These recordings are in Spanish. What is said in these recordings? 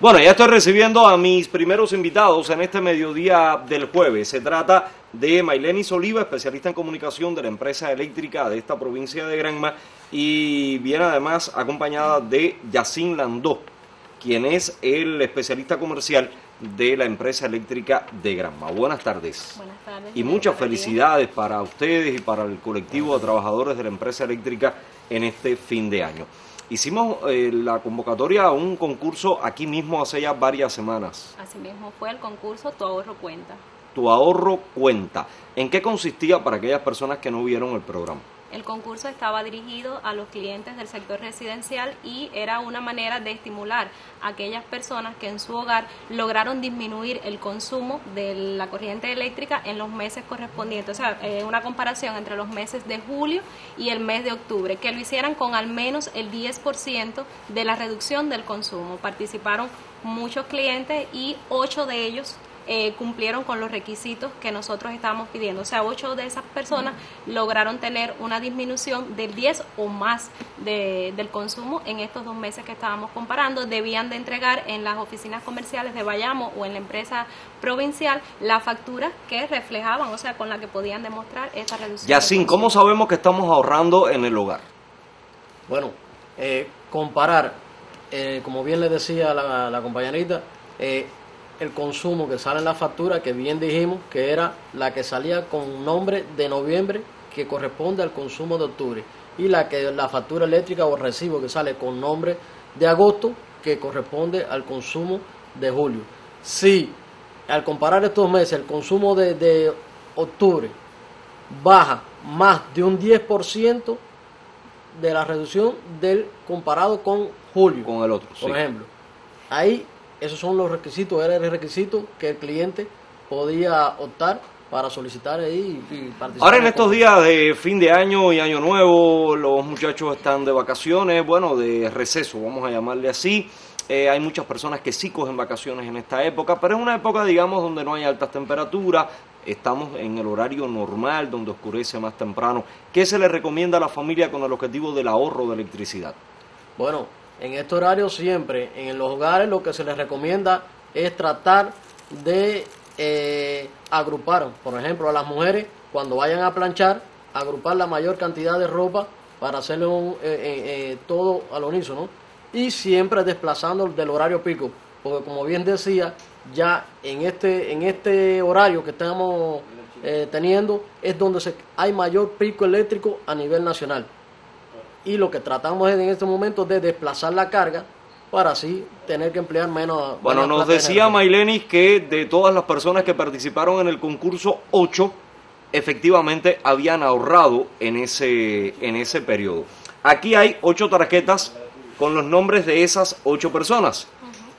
Bueno, ya estoy recibiendo a mis primeros invitados en este mediodía del jueves. Se trata de Mailenis Oliva, especialista en comunicación de la empresa eléctrica de esta provincia de Granma, y viene además acompañada de Yacine Landó, quien es el especialista comercial de la empresa eléctrica de Granma. Buenas tardes. Buenas tardes. Y muchas felicidades para ustedes y para el colectivo de trabajadores de la empresa eléctrica en este fin de año. Hicimos eh, la convocatoria a un concurso aquí mismo hace ya varias semanas. Así mismo fue el concurso Tu ahorro cuenta. Tu ahorro cuenta. ¿En qué consistía para aquellas personas que no vieron el programa? El concurso estaba dirigido a los clientes del sector residencial y era una manera de estimular a aquellas personas que en su hogar lograron disminuir el consumo de la corriente eléctrica en los meses correspondientes, o sea, eh, una comparación entre los meses de julio y el mes de octubre, que lo hicieran con al menos el 10% de la reducción del consumo. Participaron muchos clientes y ocho de ellos eh, cumplieron con los requisitos que nosotros estábamos pidiendo. O sea, ocho de esas personas lograron tener una disminución del 10 o más del consumo en estos dos meses que estábamos comparando. Debían de entregar en las oficinas comerciales de Bayamo o en la empresa provincial la factura que reflejaban, o sea, con la que podían demostrar esta reducción. Yacine, ¿cómo sabemos que estamos ahorrando en el hogar? Bueno, eh, comparar, eh, como bien le decía la, la compañerita, eh, el consumo que sale en la factura, que bien dijimos que era la que salía con nombre de noviembre, que corresponde al consumo de octubre, y la que la factura eléctrica o recibo que sale con nombre de agosto, que corresponde al consumo de julio. Si al comparar estos meses el consumo de, de octubre baja más de un 10% de la reducción del comparado con julio, Con el otro, por sí. ejemplo, ahí esos son los requisitos, era el requisito que el cliente podía optar para solicitar ahí y, participar. Ahora en estos días de fin de año y año nuevo, los muchachos están de vacaciones, bueno, de receso, vamos a llamarle así. Eh, hay muchas personas que sí cogen vacaciones en esta época, pero es una época, digamos, donde no hay altas temperaturas, estamos en el horario normal, donde oscurece más temprano. ¿Qué se le recomienda a la familia con el objetivo del ahorro de electricidad? Bueno, en este horario siempre, en los hogares lo que se les recomienda es tratar de eh, agrupar, por ejemplo, a las mujeres cuando vayan a planchar, agrupar la mayor cantidad de ropa para hacerle un, eh, eh, eh, todo al unísono y siempre desplazando del horario pico, porque como bien decía, ya en este en este horario que estamos eh, teniendo es donde se, hay mayor pico eléctrico a nivel nacional y lo que tratamos es en este momento de desplazar la carga para así tener que emplear menos. Bueno, menos nos decía. Mailenis que de todas las personas que participaron en el concurso, ocho efectivamente habían ahorrado en ese, en ese periodo. Aquí hay ocho tarjetas con los nombres de esas ocho personas.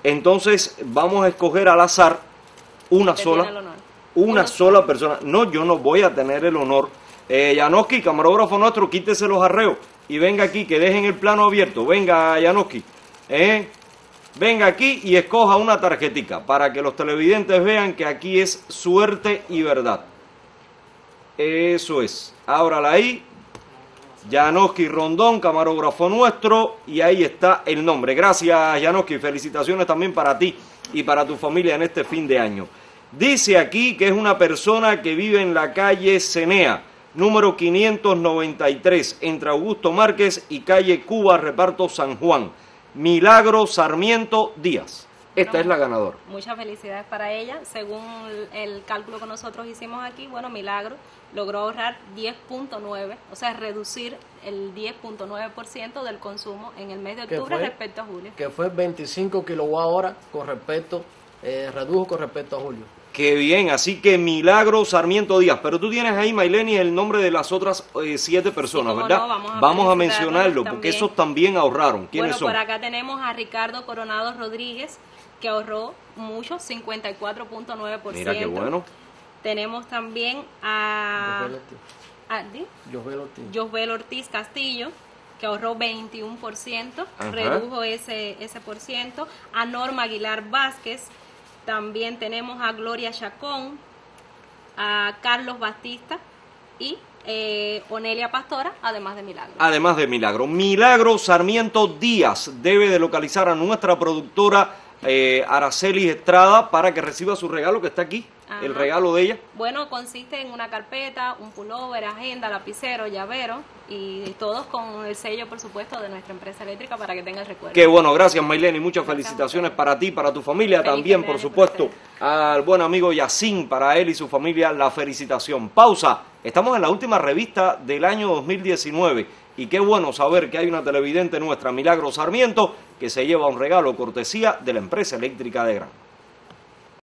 Entonces vamos a escoger al azar una sola, una sola persona. No, yo no voy a tener el honor. Eh, Janoski, camarógrafo nuestro, quítese los arreos y venga aquí, que dejen el plano abierto. Venga, Janoski. ¿eh? Venga aquí y escoja una tarjetica para que los televidentes vean que aquí es suerte y verdad. Eso es. Ábrala ahí. Janoski Rondón, camarógrafo nuestro, y ahí está el nombre. Gracias, Janoski. Felicitaciones también para ti y para tu familia en este fin de año. Dice aquí que es una persona que vive en la calle Cenea, número 593, entre Augusto Márquez y calle Cuba, reparto San Juan. Milagro Sarmiento Díaz. Esta Bueno, es la ganadora. Muchas felicidades para ella. Según el cálculo que nosotros hicimos aquí, bueno, Milagro logró ahorrar 10.9, o sea, reducir el 10.9% del consumo en el mes de ¿Qué octubre fue? respecto a julio. Que fue 25 kilowatt hora con respecto, eh, redujo con respecto a julio. Qué bien, así que Milagro Sarmiento Díaz. Pero tú tienes ahí, Maileni, el nombre de las otras eh, siete personas, ¿verdad? no, vamos a mencionarlo, porque también. esos también ahorraron. ¿Quiénes Bueno, son? por acá tenemos a Ricardo Coronado Rodríguez, que ahorró mucho, 54.9%. Mira qué bueno. Tenemos también a. Josbel Ortiz. Josbel Ortiz Castillo, que ahorró 21%, Ajá. redujo ese, ese por ciento. A Norma Aguilar Vázquez, también tenemos a Gloria Chacón, a Carlos Batista y eh, Onelia Pastora, además de Milagro. Además de Milagro. Milagro Sarmiento Díaz debe de localizar a nuestra productora eh, Araceli Estrada para que reciba su regalo que está aquí, Ajá. el regalo de ella. Bueno, consiste en una carpeta, un pullover, agenda, lapicero, llavero y todos con el sello, por supuesto, de nuestra empresa eléctrica para que tenga el recuerdo. Qué bueno, gracias Maylene, y muchas Gracias. felicitaciones para ti, para tu familia, Feliz también por supuesto al buen amigo Yacín, para él y su familia, la felicitación. Pausa, estamos en la última revista del año 2019 y qué bueno saber que hay una televidente nuestra, Milagro Sarmiento, que se lleva un regalo cortesía de la empresa eléctrica de Gran.